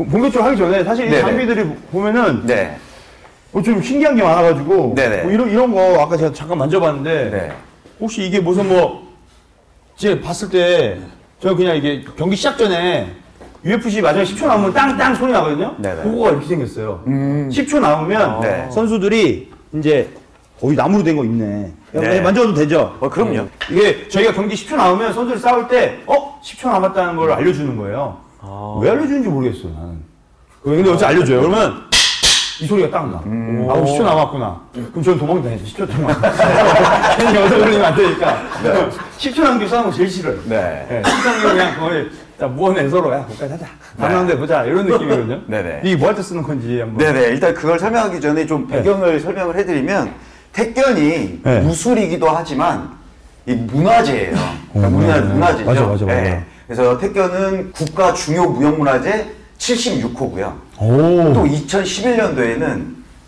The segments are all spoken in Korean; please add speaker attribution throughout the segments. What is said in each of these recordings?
Speaker 1: 그 본격적으로 하기 전에 사실 이
Speaker 2: 네네.
Speaker 1: 장비들이 보면은
Speaker 2: 네.
Speaker 1: 뭐좀 신기한 게 많아가지고
Speaker 2: 네네.
Speaker 1: 뭐 이런 이런 거 아까 제가 잠깐 만져봤는데
Speaker 2: 네.
Speaker 1: 혹시 이게 무슨 뭐 제가 봤을 때 저는 그냥 이게 경기 시작 전에 UFC 마지막 10초 남으면 땅땅 소리 나거든요.
Speaker 2: 네네.
Speaker 1: 그거가 이렇게 생겼어요. 10초 남으면
Speaker 2: 네.
Speaker 1: 선수들이 이제 거의 나무로 된 거 있네.
Speaker 2: 네.
Speaker 1: 만져도 되죠?
Speaker 2: 어, 그럼요.
Speaker 1: 이게 저희가 경기 10초 남으면 선수들 싸울 때, 어? 10초 남았다는 걸 알려주는 거예요. 왜 알려주는지 모르겠어요, 나는. 근데 어째 알려줘요. 그러면 이 소리가 딱 나. 아, 10초 남았구나. 그럼 저는 도망 다니죠, 10초 동안. 괜히 여기서 그러면 안 되니까. 10초 남겨 싸우는 거 제일 싫어요.
Speaker 2: 네.
Speaker 1: 네, 10초 남기면 그냥 거의 자, 무언에 서로, 야, 거기까지 하자. 다음 라운드에 보자. 이런 느낌이거든요.
Speaker 2: 네네.
Speaker 1: 이게 뭐 할 때 쓰는 건지 한번.
Speaker 2: 네네. 일단 그걸 설명하기 전에 좀 배경을 설명을 해드리면 택견이
Speaker 1: 네.
Speaker 2: 무술이기도 하지만 이 문화재예요. 그러니까 우리나라 문화재죠.
Speaker 1: 맞아, 맞아, 맞아.
Speaker 2: 네. 그래서 택견은 국가 중요 무형문화재 76호고요.
Speaker 1: 오.
Speaker 2: 또 2011년도에는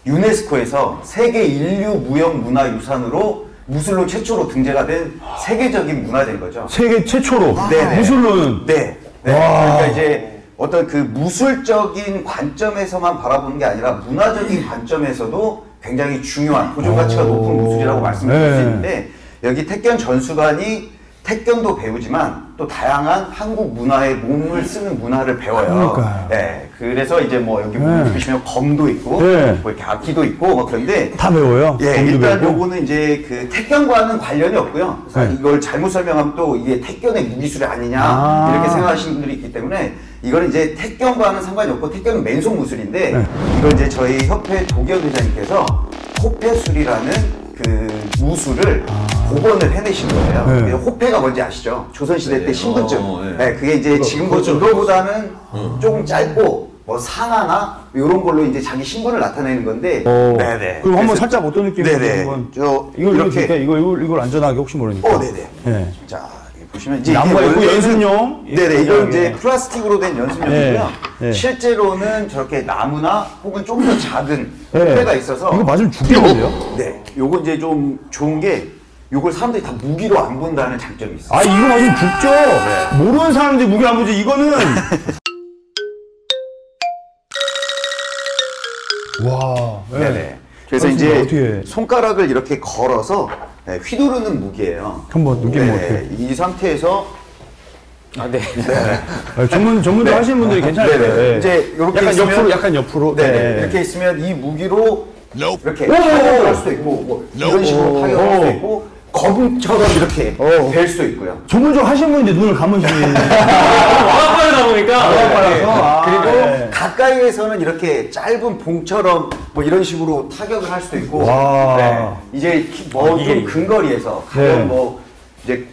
Speaker 2: 유네스코에서 세계 인류 무형문화유산으로 무술로 최초로 등재가 된 세계적인 문화재인 거죠.
Speaker 1: 세계 최초로.
Speaker 2: 네네.
Speaker 1: 무술로는.
Speaker 2: 네. 네.
Speaker 1: 와.
Speaker 2: 그러니까 이제 어떤 그 무술적인 관점에서만 바라보는 게 아니라 문화적인 관점에서도 굉장히 중요한 보존 가치가 높은 무술이라고 말씀을 드릴 수
Speaker 1: 네.
Speaker 2: 있는데 여기 택견 전수관이 택견도 배우지만 또 다양한 한국 문화에 몸을 쓰는 문화를 배워요.
Speaker 1: 그러니까요.
Speaker 2: 네. 그래서 이제 뭐 여기
Speaker 1: 네.
Speaker 2: 보시면 검도 있고
Speaker 1: 네.
Speaker 2: 뭐 이렇게 악기도 있고 뭐 그런데
Speaker 1: 다 배워요.
Speaker 2: 예, 일단
Speaker 1: 배우고.
Speaker 2: 요거는 이제 그 택견과는 관련이 없고요.
Speaker 1: 네.
Speaker 2: 이걸 잘못 설명하면 또 이게 택견의 무기술이 아니냐
Speaker 1: 아.
Speaker 2: 이렇게 생각하시는 분들이 있기 때문에 이거는 이제 택견과는 상관이 없고 택견은 맨손 무술인데
Speaker 1: 네.
Speaker 2: 이걸 이제 저희 협회 도겸 회장님께서 호패술이라는 그 무술을 복원을 해내신 거예요.
Speaker 1: 아. 네.
Speaker 2: 호패가 뭔지 아시죠? 조선시대 때 신분증.
Speaker 3: 어, 네.
Speaker 2: 네, 그게 이제 지금 거 정도보다는 조금 짧고 뭐 상하나 이런 걸로 이제 자기 신분을 나타내는 건데.
Speaker 1: 어.
Speaker 2: 네네.
Speaker 1: 그럼 한번
Speaker 2: 그래서-
Speaker 1: 살짝 어떤 느낌인지
Speaker 2: 네네.
Speaker 1: 한번
Speaker 2: 저
Speaker 1: 이걸 이렇게
Speaker 2: 이렇게
Speaker 1: 이걸 이걸 이걸 안전하게 혹시 모르니까.
Speaker 2: 어, 네네.
Speaker 1: 네.
Speaker 2: 자, 보시면 이제
Speaker 1: 나무가 있고 연습용.
Speaker 2: 네네, 이건 이제
Speaker 1: 네.
Speaker 2: 플라스틱으로 된 연습용이고요.
Speaker 1: 네, 네.
Speaker 2: 실제로는 저렇게 나무나 혹은 좀더 작은
Speaker 1: 네.
Speaker 2: 호패가 있어서
Speaker 1: 이거 맞으면 죽겠는데요?
Speaker 2: 네, 요거 이제 좀 좋은 게 요걸 사람들이 다 무기로 안 본다는 장점이 있어요.
Speaker 1: 아 이거 맞으면 죽죠. 모르는 사람들이 무기 안 보지. 이거는. 와. 네.
Speaker 2: 네네. 그래서
Speaker 1: 그렇습니다.
Speaker 2: 이제
Speaker 1: 어떻게-
Speaker 2: 손가락을 이렇게 걸어서 네, 휘두르는 무기예요.
Speaker 1: 한번 느낌 뭐
Speaker 2: 네,
Speaker 1: 어떻게?
Speaker 2: 이 상태에서
Speaker 3: 아, 네.
Speaker 1: 아, 전문 전문도 하시는 분들이 괜찮아요.
Speaker 2: 네네.
Speaker 1: 네.
Speaker 2: 이제 요렇게
Speaker 1: 약간
Speaker 2: 있으면-
Speaker 1: 옆으로 약간 옆으로.
Speaker 2: 네, 이렇게 있으면 이 무기로 이렇게
Speaker 1: 오!
Speaker 2: 타격을 할 수도 있고 뭐 이런 식으로 타격을 할 수도 있고 거북처럼 이렇게
Speaker 1: 어.
Speaker 2: 될 수도 있고요.
Speaker 1: 조문조 하신 분인데 눈을
Speaker 3: 감으시니. 와파르다 보니까.
Speaker 1: 아, 와파라서. 네. 아, 네.
Speaker 2: 그리고
Speaker 1: 네.
Speaker 2: 가까이에서는 이렇게 짧은 봉처럼 뭐 이런 식으로 타격을 할 수도 있고. 네. 이제 뭐좀 아, 근거리에서 네. 가령 뭐 이제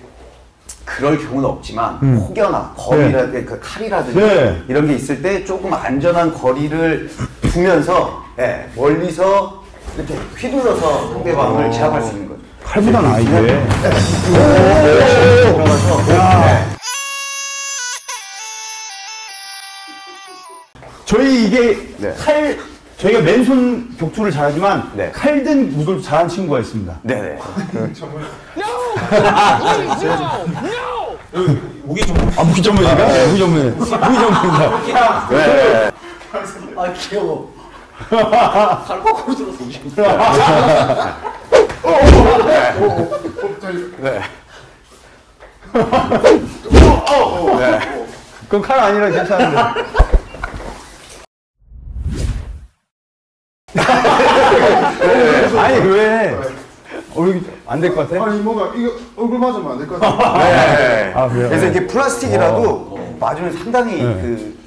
Speaker 2: 그럴 경우는 없지만 음. 혹여나 검이라든지 네. 그 칼이라든지
Speaker 1: 네.
Speaker 2: 이런 게 있을 때 조금 안전한 거리를 두면서 네, 멀리서 이렇게 휘둘러서 상대방을 제압할 수 있는
Speaker 1: 거예요. 8보단 아이네. 저희 이게
Speaker 2: 네.
Speaker 1: 칼 저희가 맨손 격투를 잘하지만
Speaker 2: 네.
Speaker 1: 칼든 무도를 잘하는 친구가 있습니다.
Speaker 2: 네네. 정말.
Speaker 3: 무기 전문.
Speaker 1: 아 무기 전문인가? 아, 네. 무기 전문. 무기 전문인가?
Speaker 2: 네.
Speaker 3: 아 귀여워. 갈고 걸어 들었어. 서 오시는
Speaker 2: 네.
Speaker 1: 그건 칼 아니라 괜찮은데. 아니 왜? 어 여기 안될 것 같아?
Speaker 4: 아니 뭔가 이거 얼굴 맞으면 안 될 것 같아.
Speaker 2: 네.
Speaker 1: 아, 그래요?
Speaker 2: 그래서
Speaker 1: 네.
Speaker 2: 이게 플라스틱이라도 맞으면 상당히 그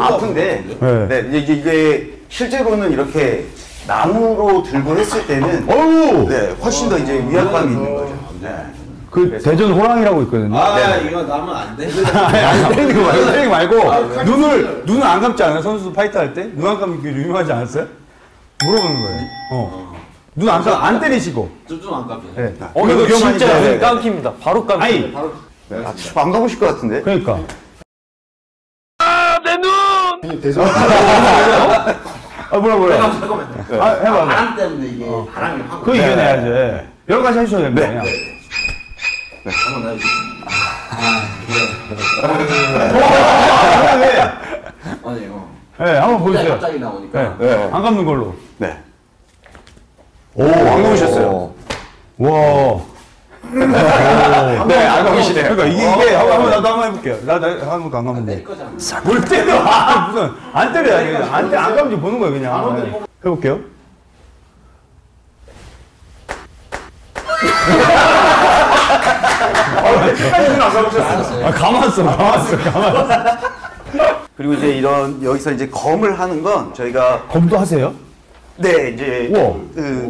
Speaker 2: 아픈데
Speaker 1: 네.
Speaker 2: 네. 이게, 이게 실제로는 이렇게 나무로 들고 했을 때는
Speaker 1: 어우!
Speaker 2: 네, 훨씬 더 이제 위압감이 있는 거죠. 네.
Speaker 1: 그 대전 호랑이라고 있거든요.
Speaker 3: 아,
Speaker 2: 네.
Speaker 3: 이거 나면 안 돼.
Speaker 1: 아니, 아니, 때리는 거 말고, 때리는 거 말고, 눈을, 눈을 안 감지 않아요? 선수 파이터 할 때? 눈 안 감기 유명하지 않았어요? 물어보는 거예요. 어. 눈 안 감, 안 때리시고.
Speaker 3: 좀좀안 깎여.
Speaker 1: 네.
Speaker 2: 어, 이거
Speaker 1: 진짜
Speaker 2: 네, 네.
Speaker 5: 깜킵니다. 바로 깜킵니다.
Speaker 1: 아니,
Speaker 2: 아, 안 가보실 것 같은데?
Speaker 1: 그러니까.
Speaker 4: 대전
Speaker 1: 아, 뭐라, 뭐라.
Speaker 3: 잠깐만요.
Speaker 1: 아, 해봐.
Speaker 3: 바람 때문에 이게 바람이 확.
Speaker 1: 그거 이겨내야지. 여러 가지 하셔야 됩니다, 그냥.
Speaker 3: 한번 나야지.
Speaker 1: 아, 왜?
Speaker 3: 아니, 어.
Speaker 1: 네, 한번 보여주세요.
Speaker 3: 갑자기 나오니까.
Speaker 1: 네.
Speaker 2: 네.
Speaker 1: 안 감는 걸로.
Speaker 2: 네. 오, 안 감으셨어요.
Speaker 1: 와.
Speaker 2: 네, 안 감으시네요.
Speaker 1: 그러니까 이게, 이게, 한번, 한번 나도 한번 해볼게요. 나, 나, 한번 안 감으면 돼. 뭘 때려! 아, 무슨, 안 때려야 돼. 그냥. 안, 때, 안 감지 보는 거예요, 그냥. 네. 해볼게요. 아, 감았어, 감았어, 감았어.
Speaker 2: 그리고 이제 이런 여기서 이제 검을 하는 건 저희가
Speaker 1: 검도 하세요?
Speaker 2: 네 이제
Speaker 1: 우와.
Speaker 2: 그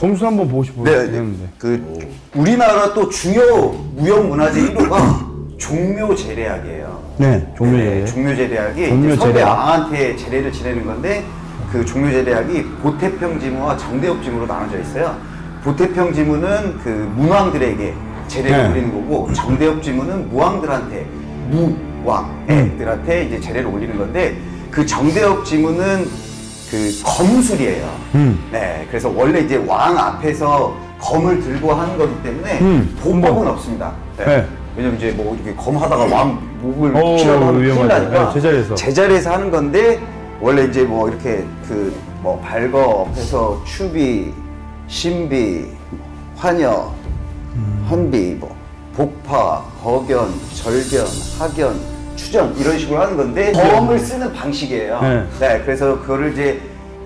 Speaker 1: 검수 한번 보고 싶어요.
Speaker 2: 네, 네.
Speaker 1: 되는데.
Speaker 2: 그 우리나라 또 중요 무형 문화재 1호가 종묘 제례학이에요.
Speaker 1: 네,
Speaker 2: 네,
Speaker 1: 제례.
Speaker 2: 종묘 제례학이
Speaker 1: 종묘 제례학.
Speaker 2: 왕한테 제례를 지내는 건데 그 종묘 제례학이 보태평 지무와 정대업지무로 나눠져 있어요. 보태평 지무는 그 문왕들에게 제례를
Speaker 1: 네.
Speaker 2: 올리는 거고 정대업지무는 무왕들한테 무왕들한테 이제 제례를 올리는 건데 그 정대업지무는 그 검술이에요.
Speaker 1: 음.
Speaker 2: 네, 그래서 원래 이제 왕 앞에서 검을 들고 하는 거기 때문에
Speaker 1: 음,
Speaker 2: 보법은 없습니다. 네.
Speaker 1: 네.
Speaker 2: 왜냐면 이제 뭐 이렇게 검하다가 왕 목을
Speaker 1: 어,
Speaker 2: 치려고 하면 큰일. 나니까
Speaker 1: 네, 제자리에서.
Speaker 2: 제자리에서 하는 건데 원래 이제 뭐 이렇게 그 뭐 발거해서 추비, 신비, 환여,
Speaker 1: 음.
Speaker 2: 헌비, 뭐 복파, 거견, 절견, 학견, 추전 이런 식으로 하는 건데 검을 쓰는 방식이에요.
Speaker 1: 네.
Speaker 2: 네, 그래서 그거를 이제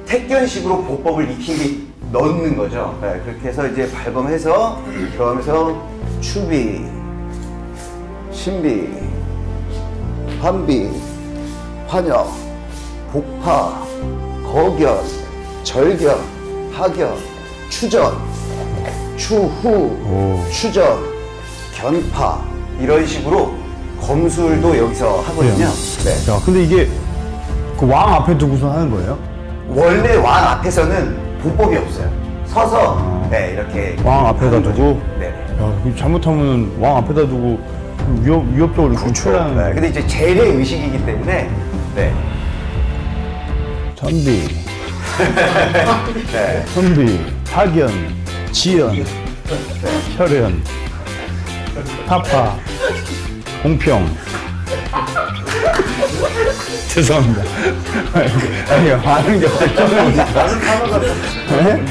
Speaker 2: 택견식으로 보법을 익히게 넣는 거죠. 네, 그렇게 해서 이제 발검해서 들어가면서 추비, 신비, 환비, 환여, 복파, 거견, 절견, 하견, 추전, 추후,
Speaker 1: 오.
Speaker 2: 추전, 견파 이런 식으로 검술도 여기서 하거든요. 네.
Speaker 1: 야, 근데 이게 그 왕 앞에 두고서 하는 거예요?
Speaker 2: 원래 왕 앞에서는 보법이 없어요. 서서 네 이렇게
Speaker 1: 왕 앞에다
Speaker 2: 하는 거죠.
Speaker 1: 두고?
Speaker 2: 네.
Speaker 1: 야, 이거 잘못하면 왕 앞에다 두고 위협, 위협적으로 이렇게
Speaker 2: 그렇죠.
Speaker 1: 출하는
Speaker 2: 네. 근데 이제 재래 의식이기 때문에 네.
Speaker 1: 선비,
Speaker 2: 네.
Speaker 1: 선비, 학연, 지연, 혈연, 타파, 공평. 죄송합니다. 아니, 많은 게 없어요. 네?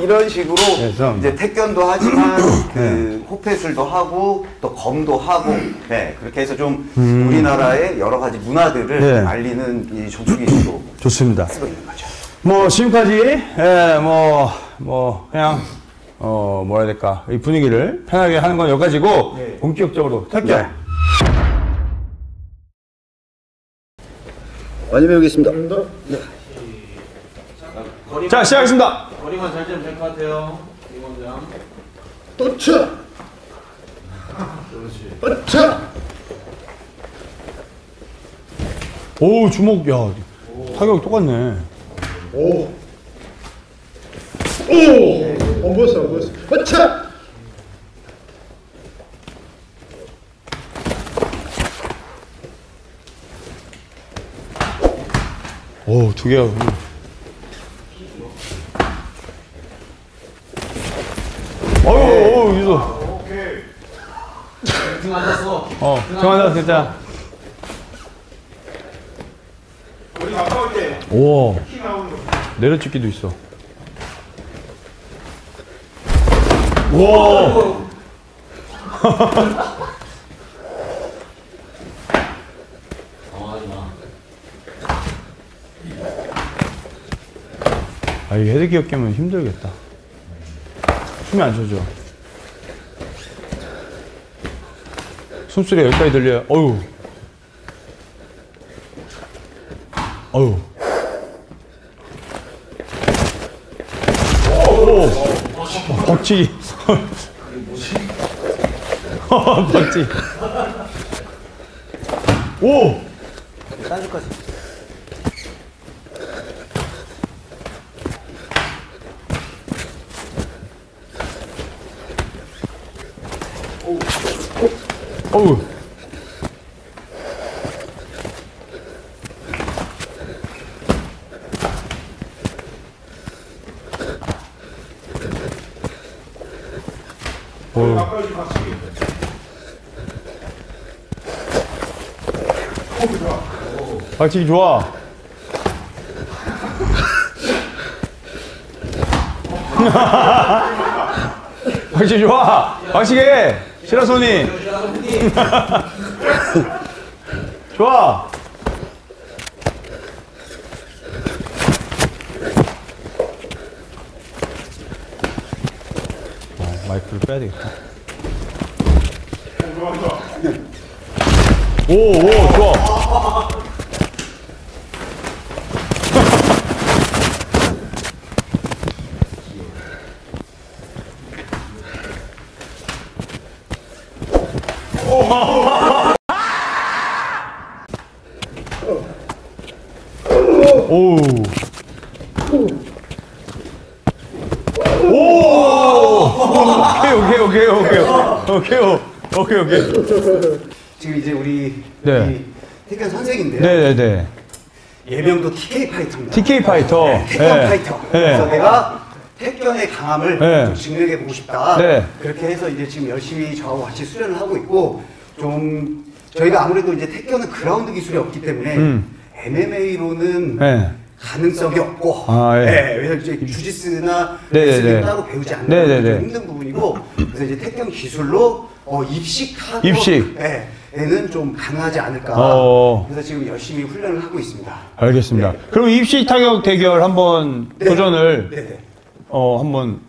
Speaker 2: 이런 식으로
Speaker 1: 그래서-
Speaker 2: 이제 택견도 하지만 그 호패술도 하고 또 검도 하고 네 그렇게 해서 좀 우리나라의 여러 가지 문화들을
Speaker 1: 네.
Speaker 2: 알리는 이 전투기술로
Speaker 1: 좋습니다.
Speaker 2: 쓰고 있는 거죠.
Speaker 1: 뭐 지금까지 예, 뭐, 뭐 그냥 어 뭐라 해야 될까 이 분위기를 편하게 하는 건 여기까지고 본격적으로 택견
Speaker 2: 네. 많이 배우겠습니다.
Speaker 1: 자 시작하겠습니다
Speaker 3: 거리만 잘 재면 될 것 같아요. 이원장.
Speaker 4: 또 쳐! 또 쳐!
Speaker 1: 오 주먹 야 타격 똑같네
Speaker 4: 오! 오! 안 보였어. 또 쳐!
Speaker 1: 오두 개야 어유 어유 유소
Speaker 3: 등 앉았어.
Speaker 1: 어 정한다 진짜
Speaker 4: 우리 가까울 때
Speaker 1: 오. 내려찍기도 있어 와. 아, 이 헤드기어 깨면 힘들겠다. 숨이 안 쉬어져. 숨소리가 여기까지 들려요. 어휴. 어휴. 오! 어, 박치기. 박치. 오!
Speaker 2: 딴주까지.
Speaker 1: 어우. 어우.
Speaker 4: 가까이 좀 같이.
Speaker 1: 박치기 좋아. 박치기 좋아. 박치기. 시라소니. 좋아. 어, 마이크를 빼야 되겠다. 오, 오, 좋아. 오. 오케이, 오케이, 오케이, 오케이. 오케이, 오케이, 오케이.
Speaker 2: 이제 우리
Speaker 1: 네. 네네네.
Speaker 2: 예명도 TK 파이터입니다.
Speaker 1: TK 파이터.
Speaker 2: 택견
Speaker 1: 네.
Speaker 2: 파이터.
Speaker 1: 네.
Speaker 2: 그래서 내가 택견의 강함을
Speaker 1: 네.
Speaker 2: 좀 증명해 보고 싶다.
Speaker 1: 네.
Speaker 2: 그렇게 해서 이제 지금 열심히 저하고 같이 수련을 하고 있고 좀 저희가 아무래도 이제 태권은 그라운드 기술이 없기 때문에
Speaker 1: 음.
Speaker 2: MMA로는
Speaker 1: 네.
Speaker 2: 가능성이 없고,
Speaker 1: 아, 예.
Speaker 2: 네, 그래서 이제 주짓수나
Speaker 1: 네네네.
Speaker 2: 레슬링 따로 배우지 않는
Speaker 1: 네네네.
Speaker 2: 좀 힘든 부분이고, 그래서 이제 태권 기술로 어, 입식하고,
Speaker 1: 입식.
Speaker 2: 네, 에는 좀 가능하지 않을까.
Speaker 1: 어.
Speaker 2: 그래서 지금 열심히 훈련을 하고 있습니다.
Speaker 1: 알겠습니다. 그럼 입시 타격 대결 한번
Speaker 2: 네.
Speaker 1: 도전을
Speaker 2: 네네.
Speaker 1: 어 한번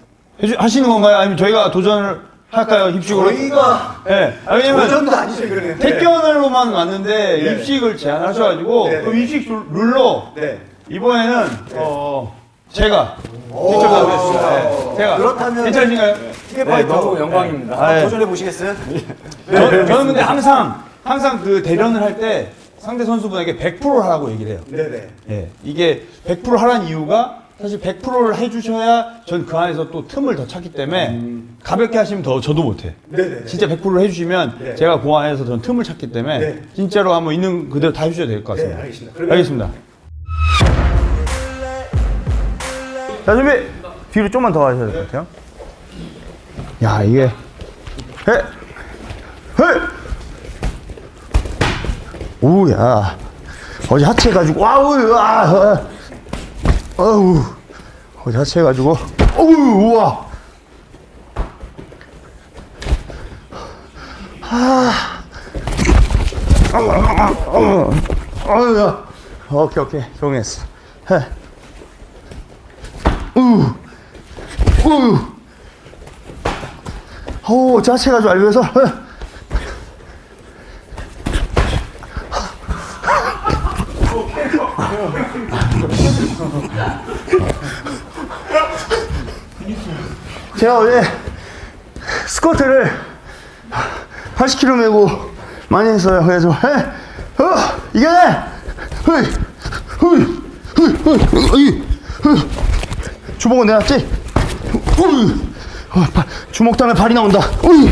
Speaker 1: 해주, 하시는 건가요? 아니면 저희가 도전을 할까요? 입식으로?
Speaker 2: 저희가
Speaker 1: 네. 아, 왜냐면
Speaker 2: 도전도 아니죠, 그러면.
Speaker 1: 택견으로만 왔는데
Speaker 2: 네.
Speaker 1: 입식을 제안하셔가지고
Speaker 2: 네.
Speaker 1: 그 입식 룰- 룰로
Speaker 2: 네.
Speaker 1: 이번에는 어 제가
Speaker 2: 오.
Speaker 1: 직접 나오겠습니다. 네. 제가
Speaker 2: 그렇다면-
Speaker 1: 괜찮으신가요?
Speaker 2: TK 파이터.
Speaker 3: 너무 영광입니다.
Speaker 1: 아, 예.
Speaker 2: 도전해 보시겠어요?
Speaker 1: 저, 저는 근데 항상 항상 그 대련을 할 때 상대 선수분에게 100% 하라고 얘기를 해요.
Speaker 2: 네네.
Speaker 1: 예, 이게 100% 하라는 이유가 사실 100%를 해주셔야 전 그 안에서 또 틈을 더 찾기 때문에 가볍게 하시면 더 저도 못해.
Speaker 2: 네네.
Speaker 1: 진짜 100%를 해주시면
Speaker 2: 네.
Speaker 1: 제가 그 안에서 전 틈을 찾기 때문에
Speaker 2: 네.
Speaker 1: 진짜로 한번 있는 그대로 다 해주셔야 될것 같습니다.
Speaker 2: 네, 알겠습니다. 그러면-
Speaker 1: 알겠습니다. 자, 준비! 뒤로 좀만 더 하셔야 될 것 같아요. 야, 이게. 해! 해! 오야. 어제 하체 해가지고, 와우, 와, 어. 어우. 어제 하체 해가지고, 어우, 우와. 어우야. 오케이, 오케이. 정했어. 해. 우. 우. 오, 자체 해가지고 알면서. 해. 제가 어제 스쿼트를 80kg 메고 많이 했어요. 그래서 해, 어, 이겨내. 흐이. 주먹은 내놨지? 어, 발- 주먹 다음에 발이 나온다. 으이.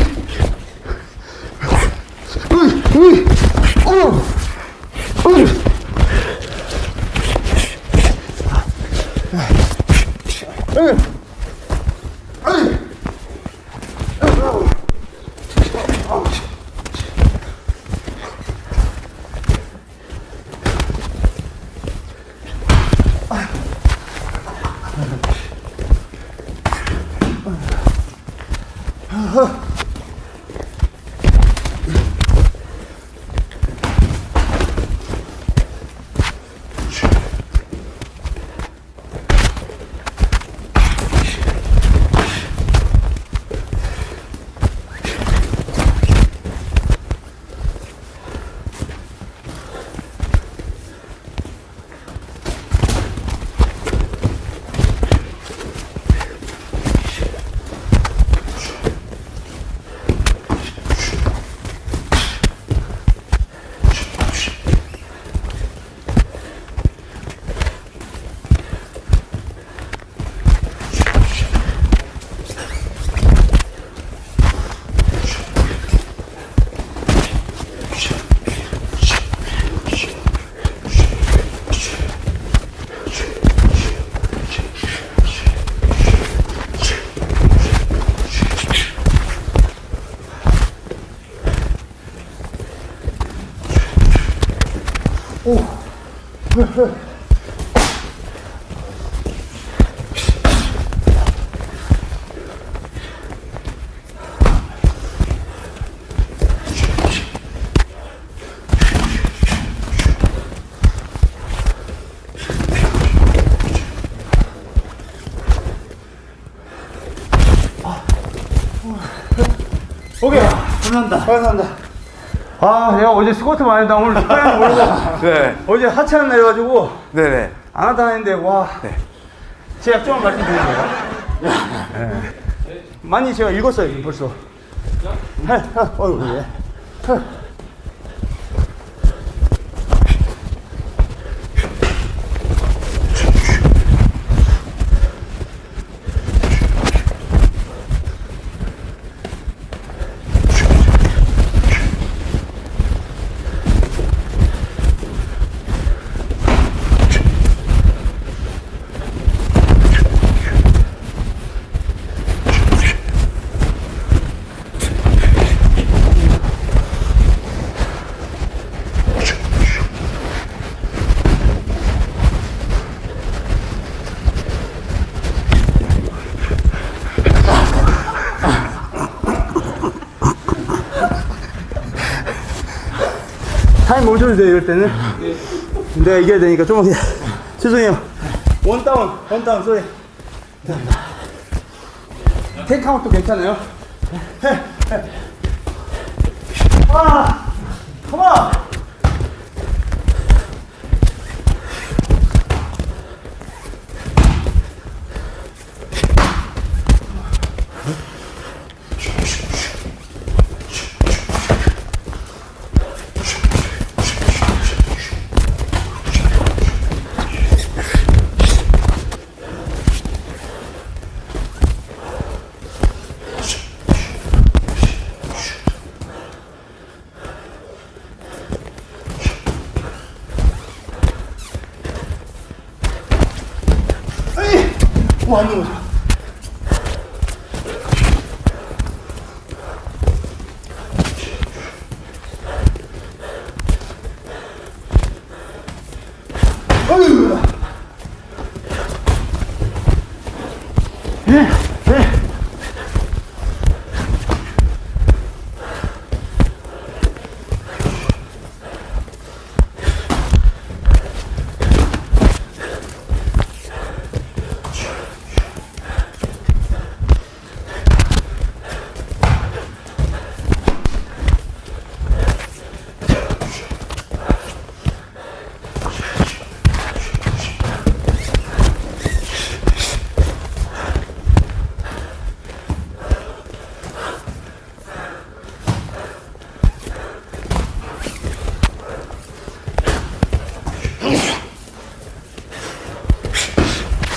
Speaker 1: 으이, 으이, 어. 으이. 감사합니다. 감사합니다. 아, 내가 어제 스쿼트 많이 했다. 오늘 스파이는 모르고.
Speaker 2: 네.
Speaker 1: 어제 하체 안 내려가지고
Speaker 2: 네네.
Speaker 1: 안 하다 했는데, 와. 제 약점을 말씀드립니다. 네. 많이 제가 읽었어요, 벌써. 해, 해, 어휴, 예. 돼요, 이럴 때는. 내가 이겨야 되니까 기다려. 죄송해요. one down, one down, sorry. takedown도 괜찮아요. 해, 해. now.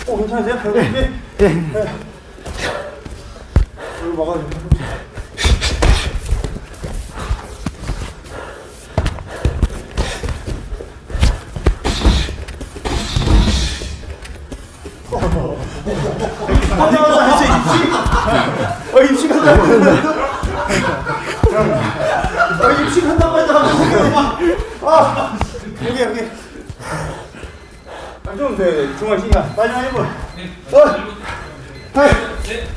Speaker 1: 어, 괜찮으세요? 예. 예. 여기 막아주세요. 어, 입식 한다고 어, 입식 한다고 했잖아. 아, 여기, 여기. 아, 좀 돼. 중앙 시간. 마지막 1분. 어. 네.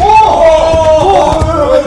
Speaker 1: 오! 오!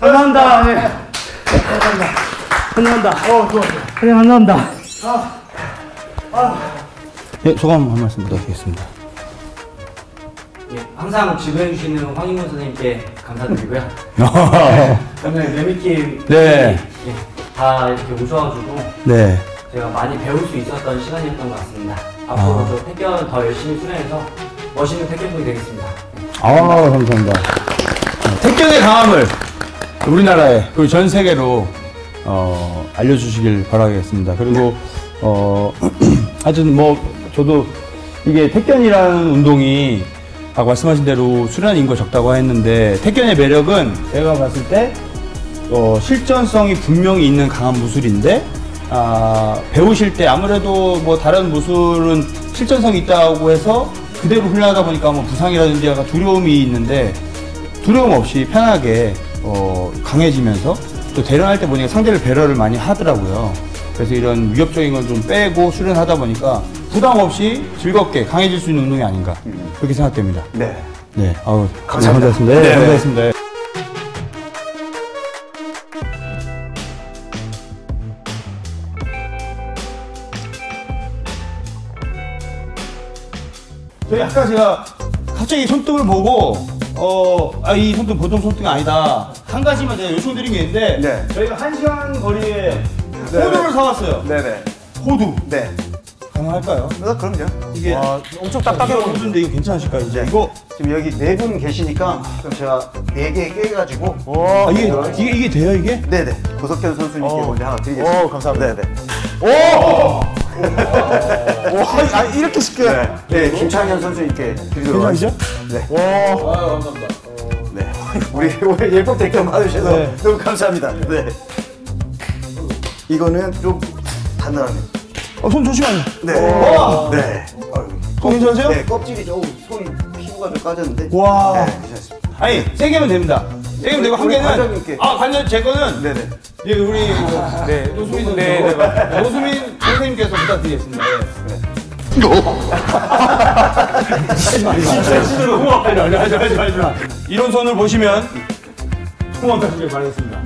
Speaker 1: 감사합니다. 네. 감사합니다. 어, 좋아, 좋아. 그래, 감사합니다. 아, 아. 예, 소감 한 말씀 부탁드리겠습니다.
Speaker 5: 예, 항상 지도해주시는 황인문 선생님께 감사드리고요. 오늘 레미킴
Speaker 1: 네.
Speaker 5: 예, 다 이렇게 오셔가지고
Speaker 1: 네.
Speaker 5: 제가 많이 배울 수 있었던 시간이었던 것 같습니다. 앞으로도 태견 더 열심히 수련해서 멋있는 태견분이 되겠습니다.
Speaker 1: 아, 감사합니다. 어, 택견의 강함을 우리나라에 그리고 전 세계로 어, 알려주시길 바라겠습니다. 그리고 어, 하여튼 뭐 저도 이게 택견이라는 운동이 아까 말씀하신 대로 수련 인구 적다고 했는데 택견의 매력은 제가 봤을 때 어, 실전성이 분명히 있는 강한 무술인데 아, 배우실 때 아무래도 뭐 다른 무술은 실전성이 있다고 해서 그대로 훈련하다 보니까 뭐 부상이라든지 약간 두려움이 있는데 두려움 없이 편하게 어, 강해지면서 또 대련할 때 보니까 상대를 배려를 많이 하더라고요. 그래서 이런 위협적인 건 좀 빼고 수련하다 보니까 부담 없이 즐겁게 강해질 수 있는 운동이 아닌가 그렇게 생각됩니다.
Speaker 2: 네.
Speaker 1: 네, 아우
Speaker 2: 감사합니다.
Speaker 1: 감사했습니다. 네,
Speaker 2: 네.
Speaker 1: 감사했습니다. 저 희 아까 제가 갑자기 손등을 보고 어, 아, 이 손등 보통 손등이 아니다. 한 가지만 제가 요청드린 게 있는데
Speaker 2: 네.
Speaker 1: 저희가 한 시간 거리에
Speaker 2: 네,
Speaker 1: 호두를
Speaker 2: 네.
Speaker 1: 사왔어요.
Speaker 2: 네네.
Speaker 1: 호두
Speaker 2: 네.
Speaker 1: 가능할까요?
Speaker 2: 어, 그럼요.
Speaker 1: 이게
Speaker 3: 엄청
Speaker 1: 딱딱해 호두인데 이거 괜찮으실까요? 이제 이거
Speaker 3: 지금 여기 네 분 계시니까 그럼 제가 네 개 깨가지고
Speaker 1: 아, 이게 이게 이게 돼요 이게?
Speaker 3: 네네 고석현 선수님께
Speaker 1: 어.
Speaker 3: 먼저 하나 드리겠습니다.
Speaker 2: 오, 감사합니다.
Speaker 3: 네네.
Speaker 2: 오, 아, 이렇게 쉽게.
Speaker 3: 네, 네 김창현 선수님께 드리도록? 하겠습니다. 네. 네. 우리 오늘 예법 대결 받으셔서
Speaker 1: 네.
Speaker 3: 너무 감사합니다. 네. 이거는 좀 단단하네.
Speaker 1: 어, 손 조심하세요.
Speaker 3: 네.
Speaker 1: 와!
Speaker 3: 네.
Speaker 1: 손 괜찮으세요?
Speaker 3: 네, 껍질이 좀손 피부가 좀 까졌는데.
Speaker 1: 와.
Speaker 3: 네, 괜찮습니다.
Speaker 1: 아니 세개면 됩니다. 세 개면 되고 한 개는
Speaker 3: 관장님께.
Speaker 1: 아 관장 제 거는
Speaker 3: 네네.
Speaker 1: 예 우리 네 노수민 선수 네, 노수민 선생님께서 부탁드리겠습니다. 네. 후원 빨리 빨리 하지 하지 하지 마. 이런 손을 보시면 후원 하시길 바라겠습니다.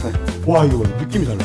Speaker 1: 와 이거 봐 느낌이 달라.